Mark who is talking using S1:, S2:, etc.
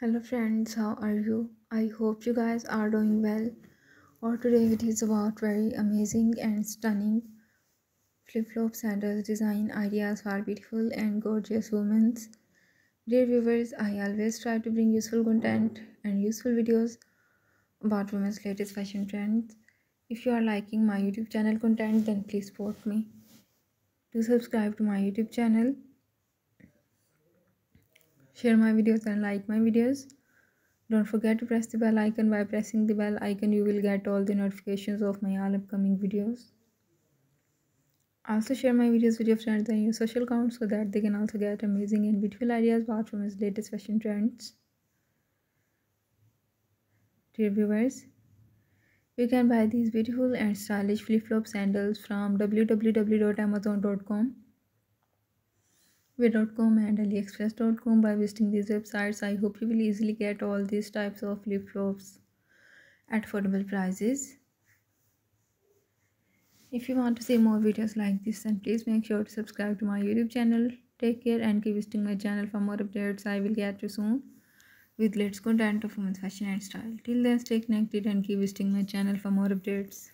S1: Hello friends, how are you? I hope you guys are doing well. Or today it is about very amazing and stunning flip-flop sandals design ideas for beautiful and gorgeous women. Dear viewers, I always try to bring useful content and useful videos about women's latest fashion trends. If you are liking my YouTube channel content, then please support me. Do subscribe to my YouTube channel share my videos and like my videos. Don't forget to press the bell icon. By pressing the bell icon you will get all the notifications of my all upcoming videos. Also share my videos with your friends and your social accounts so that they can also get amazing and beautiful ideas about from his latest fashion trends. Dear viewers you can buy these beautiful and stylish flip-flop sandals from www.amazon.com way.com and aliexpress.com by visiting these websites. I hope you will easily get all these types of flip-flops at affordable prices. If you want to see more videos like this then please make sure to subscribe to my youtube channel. Take care and keep visiting my channel for more updates. I will get you soon with latest content of women's fashion and style. Till then stay connected and keep visiting my channel for more updates